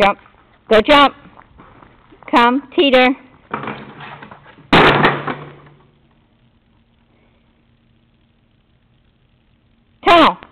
Jump. Go jump. Come, teeter. Tunnel.